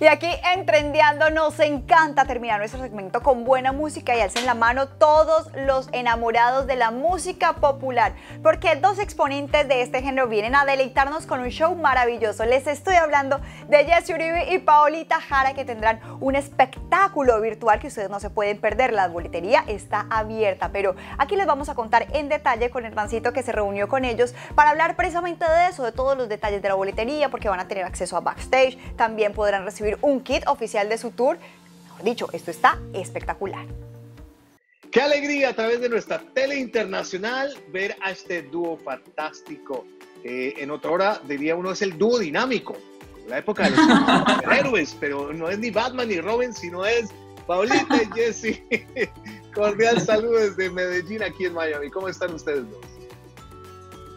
Y aquí en Trendeando nos encanta terminar nuestro segmento con buena música y alcen la mano todos los enamorados de la música popular, porque dos exponentes de este género vienen a deleitarnos con un show maravilloso. Les estoy hablando de Jesse Uribe y Paolita Jara que tendrán un espectáculo virtual que ustedes no se pueden perder. La boletería está abierta, pero aquí les vamos a contar en detalle con Hernancito que se reunió con ellos para hablar precisamente de eso, de todos los detalles de la boletería, porque van a tener acceso a backstage, también podrán recibir un kit oficial de su tour. Mejor dicho, esto está espectacular. Qué alegría a través de nuestra tele internacional ver a este dúo fantástico. en otra hora diría uno es el dúo dinámico, la época de los héroes, pero no es ni Batman ni Robin, sino es Paulita y Jesse. Cordial saludo desde Medellín, aquí en Miami. ¿Cómo están ustedes dos?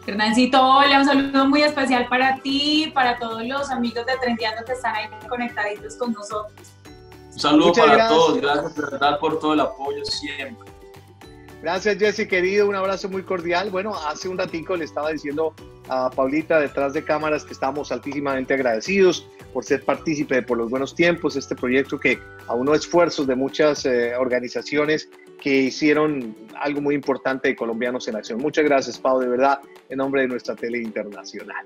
Hernancito, hola, un saludo muy especial para ti, para todos los amigos de Trendiando que están ahí conectaditos con nosotros. Un saludo para todos, gracias de verdad por todo el apoyo siempre. Gracias Jesse, querido, un abrazo muy cordial. Bueno, hace un ratico le estaba diciendo a Paulita detrás de cámaras que estamos altísimamente agradecidos por ser partícipe de Por los Buenos Tiempos, este proyecto que a uno esfuerzos de muchas eh, organizaciones que hicieron algo muy importante de Colombianos en Acción. Muchas gracias, Pau, de verdad, en nombre de nuestra tele internacional.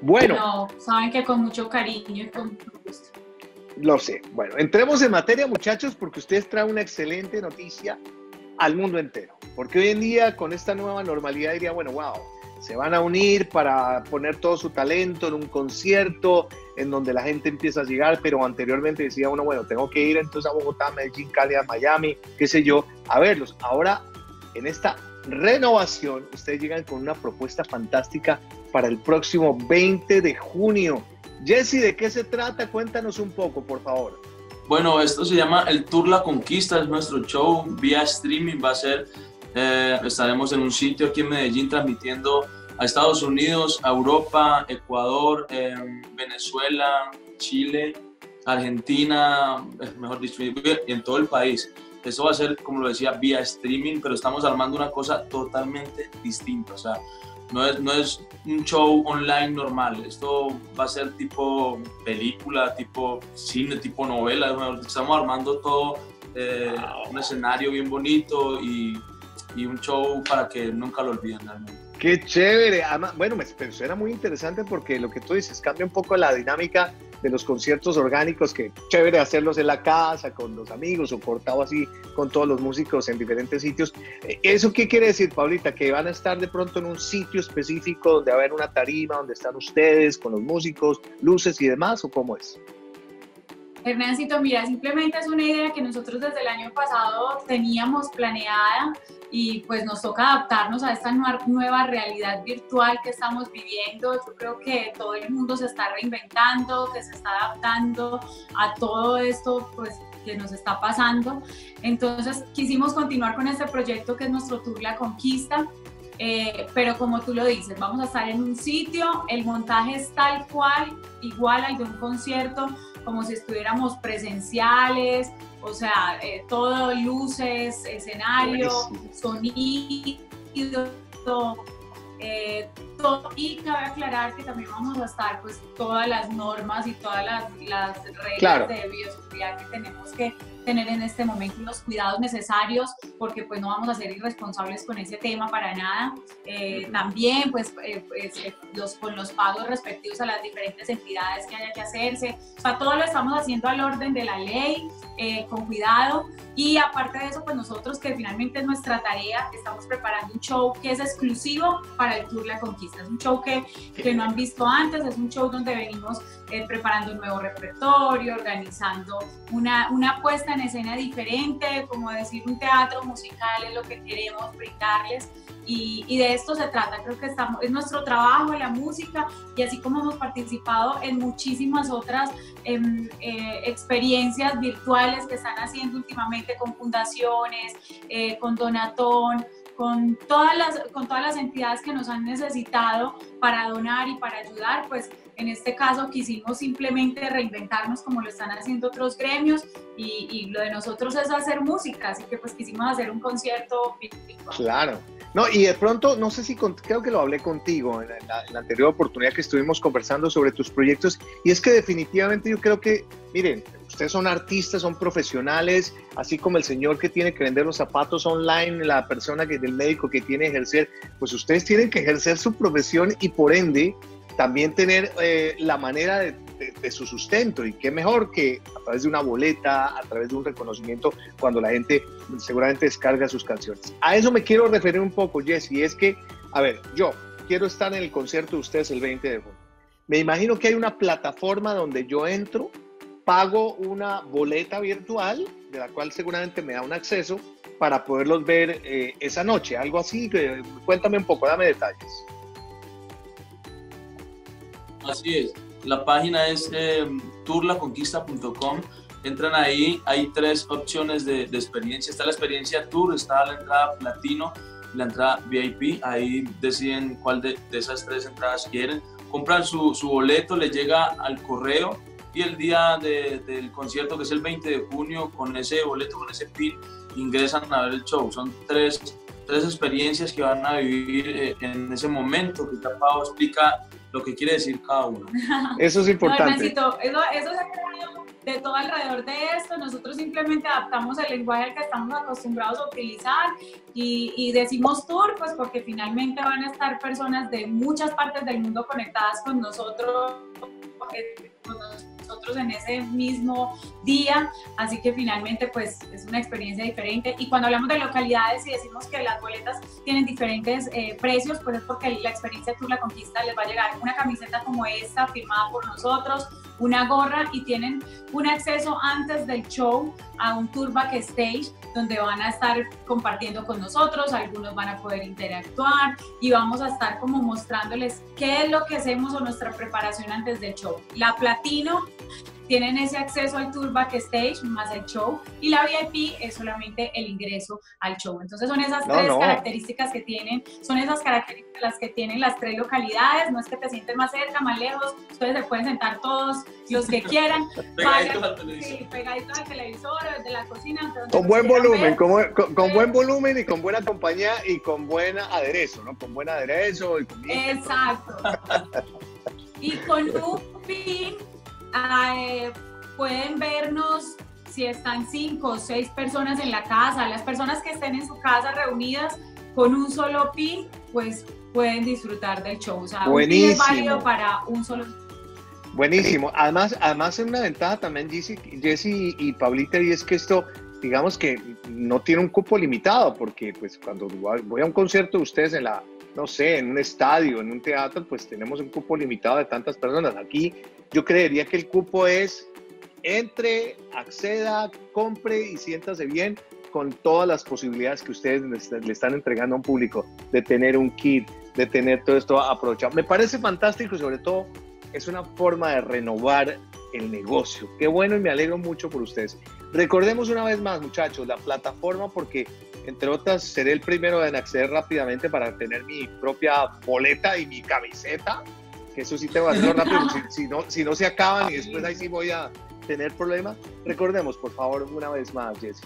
Bueno. No, saben que con mucho cariño y con mucho gusto. Lo sé. Bueno, entremos en materia, muchachos, porque ustedes traen una excelente noticia al mundo entero. Porque hoy en día, con esta nueva normalidad, diría, bueno, wow, se van a unir para poner todo su talento en un concierto en donde la gente empieza a llegar, pero anteriormente decía uno, bueno, tengo que ir entonces a Bogotá, Medellín, Cali, a Miami, qué sé yo, a verlos. Ahora, en esta renovación, ustedes llegan con una propuesta fantástica para el próximo 20 de junio. Jesse, ¿de qué se trata? Cuéntanos un poco, por favor. Bueno, esto se llama el Tour La Conquista, es nuestro show vía streaming, va a ser eh, estaremos en un sitio aquí en Medellín transmitiendo a Estados Unidos, a Europa, Ecuador, em, Venezuela, Chile, Argentina, mejor dicho, y en todo el país. Eso va a ser, como lo decía, vía streaming, pero estamos armando una cosa totalmente distinta. O sea, no es, no es un show online normal. Esto va a ser tipo película, tipo cine, tipo novela. Estamos armando todo eh, un escenario bien bonito y y un show para que nunca lo olviden realmente. Qué chévere. bueno, pero suena muy interesante porque lo que tú dices cambia un poco la dinámica de los conciertos orgánicos, que chévere hacerlos en la casa, con los amigos o cortado así con todos los músicos en diferentes sitios. Eh, ¿Eso qué quiere decir, Paulita? ¿Que van a estar de pronto en un sitio específico donde va a haber una tarima, donde están ustedes con los músicos, luces y demás, o cómo es? Hernancito, mira, simplemente es una idea que nosotros desde el año pasado teníamos planeada y pues nos toca adaptarnos a esta nueva realidad virtual que estamos viviendo. Yo creo que todo el mundo se está reinventando, que se está adaptando a todo esto pues que nos está pasando. Entonces quisimos continuar con este proyecto que es nuestro Tour La Conquista. Eh, pero como tú lo dices, vamos a estar en un sitio, el montaje es tal cual, igual al de un concierto, como si estuviéramos presenciales, o sea, eh, todo luces, escenario, sonido, eh, todo, y cabe aclarar que también vamos a estar pues todas las normas y todas las, las reglas de bioseguridad que tenemos que tener en este momento los cuidados necesarios porque pues no vamos a ser irresponsables con ese tema para nada. Eh, también pues, eh, pues eh, los, con los pagos respectivos a las diferentes entidades que haya que hacerse. O sea, todo lo estamos haciendo al orden de la ley, con cuidado. Y aparte de eso, pues nosotros que finalmente es nuestra tarea, estamos preparando un show que es exclusivo para el Tour La Conquista. Es un show que, que no han visto antes, es un show donde venimos preparando un nuevo repertorio, organizando una, una puesta en escena diferente, como decir un teatro musical es lo que queremos brindarles. Y, y, de esto se trata, creo que estamos, es nuestro trabajo, la música y así como hemos participado en muchísimas otras em, eh, experiencias virtuales que están haciendo últimamente con fundaciones, eh, con Donatón, con todas, las, con todas las entidades que nos han necesitado para donar y para ayudar, pues en este caso quisimos simplemente reinventarnos como lo están haciendo otros gremios y, lo de nosotros es hacer música, así que pues quisimos hacer un concierto. Claro. No, y de pronto, no sé si creo que lo hablé contigo en la, en la, anterior oportunidad que estuvimos conversando sobre tus proyectos, y es que definitivamente yo creo que miren, ustedes son artistas, son profesionales, así como el señor que tiene que vender los zapatos online, la persona que del médico que tiene que ejercer, pues ustedes tienen que ejercer su profesión y por ende también tener eh, la manera de, su sustento. Y qué mejor que a través de una boleta, a través de un reconocimiento, cuando la gente seguramente descarga sus canciones. A eso me quiero referir un poco, Jesse, es que, a ver, yo quiero estar en el concierto de ustedes el 20 de junio. Me imagino que hay una plataforma donde yo entro, pago una boleta virtual, de la cual seguramente me da un acceso para poderlos ver eh, esa noche, algo así. cuéntame un poco, dame detalles. Así es. La página es eh, tourlaconquista.com. Entran ahí, hay tres opciones de, experiencia. Está la experiencia tour, está la entrada platino, la entrada VIP. Ahí deciden cuál de, esas tres entradas quieren. Compran su, boleto, les llega al correo y el día del concierto, que es el 20 de junio, con ese boleto, con ese pin, ingresan a ver el show. Son tres, tres experiencias que van a vivir eh, en ese momento que Pau explica lo que quiere decir cada uno. Eso es importante. eso, eso es de todo alrededor de esto. Nosotros simplemente adaptamos el lenguaje al que estamos acostumbrados a utilizar y, y, decimos tour, pues porque finalmente van a estar personas de muchas partes del mundo conectadas con nosotros. Con nosotros nosotros en ese mismo día, así que finalmente pues es una experiencia diferente. Y cuando hablamos de localidades y decimos que las boletas tienen diferentes eh, precios, pues es porque la experiencia Tour La Conquista les va a llegar una camiseta como esta firmada por nosotros, una gorra y tienen un acceso antes del show a un tour backstage donde van a estar compartiendo con nosotros, algunos van a poder interactuar y vamos a estar como mostrándoles qué es lo que hacemos o nuestra preparación antes del show. La platino tienen ese acceso al tour backstage más el show y la VIP es solamente el ingreso al show. Entonces son esas tres características que tienen, son esas características las que tienen las tres localidades, no es que te sientes más cerca, más lejos, ustedes se pueden sentar todos los que quieran, pegaditos al televisor, sí, pegaditos al televisor, desde la cocina. Con buen volumen, con, con, buen volumen y con buena compañía y con buen aderezo, ¿no? Con buen aderezo y con Exacto. y con un pin eh, pueden vernos si están cinco o seis personas en la casa, las personas que estén en su casa reunidas con un solo pin, pues pueden disfrutar del show. O sea, Buenísimo. un es válido para un solo Buenísimo. Además, además es una ventaja también, Jesse y Pablita, y es que esto, digamos que no tiene un cupo limitado, porque pues cuando voy a un concierto de ustedes en la, no sé, en un estadio, en un teatro, pues tenemos un cupo limitado de tantas personas. Aquí yo creería que el cupo es entre, acceda, compre y siéntase bien con todas las posibilidades que ustedes le están entregando a un público de tener un kit, de tener todo esto aprovechado. Me parece fantástico y sobre todo es una forma de renovar el negocio. Qué bueno y me alegro mucho por ustedes. Recordemos una vez más, muchachos, la plataforma porque entre otras seré el primero en acceder rápidamente para tener mi propia boleta y mi camiseta que eso sí tengo que hacerlo rápido, si, no, si no se acaban y después ahí sí voy a tener problemas. Recordemos, por favor, una vez más, Jesse.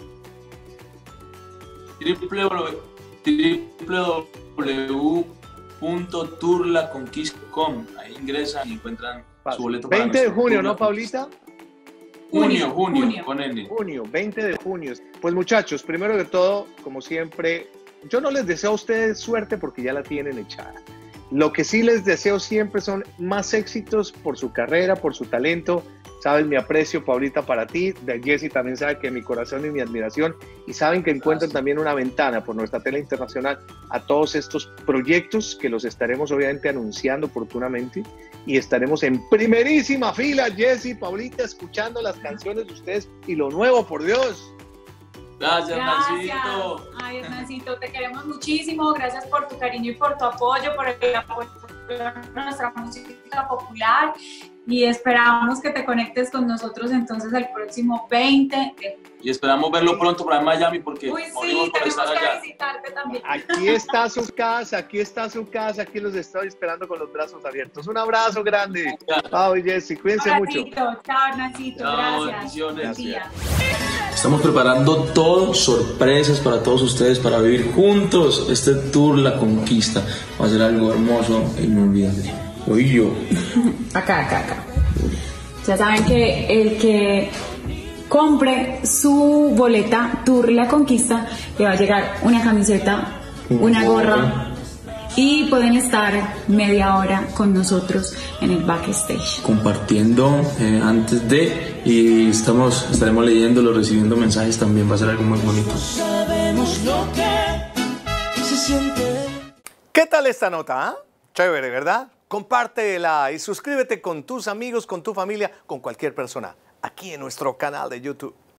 www.turlaconquist.com Ahí ingresan y encuentran su boleto 20 de junio, ¿no, Paulita? Junio, junio, junio, con N. Junio, 20 de junio. Pues muchachos, primero de todo, como siempre, yo no les deseo a ustedes suerte porque ya la tienen echada. Lo que sí les deseo siempre son más éxitos por su carrera, por su talento. Sabes mi aprecio, Paulita, para ti. De Jesse también sabe que mi corazón y mi admiración. Y saben que encuentran también una ventana por nuestra tele internacional a todos estos proyectos que los estaremos obviamente anunciando oportunamente. Y estaremos en primerísima fila, Jesse, Paulita, escuchando las canciones de ustedes y lo nuevo, por Dios. Gracias, Gracias. Ay, Hernancito, te queremos muchísimo. Gracias por tu cariño y por tu apoyo, por el apoyo a nuestra música popular. Y esperamos que te conectes con nosotros entonces el próximo 20 Y esperamos verlo pronto por en Miami porque Uy, sí, por estar allá. visitarte también. Aquí está su casa, aquí está su casa, aquí los estoy esperando con los brazos abiertos. Un abrazo grande. Chao, Jessy, cuídense mucho. Chao, Hernancito, gracias. Gracias. Estamos preparando todo, sorpresas para todos ustedes, para vivir juntos este tour La Conquista. Va a ser algo hermoso e inolvidable. Oye yo. Acá, acá, acá. Ya saben que el que compre su boleta Tour La Conquista le va a llegar una camiseta, una gorra y pueden estar media hora con nosotros en el backstage. Compartiendo eh, antes de y estamos, estaremos leyéndolo, recibiendo mensajes también, va a ser algo muy bonito. ¿Qué tal esta nota? Ah? Chévere, ¿verdad? Compártela y suscríbete con tus amigos, con tu familia, con cualquier persona, aquí en nuestro canal de YouTube.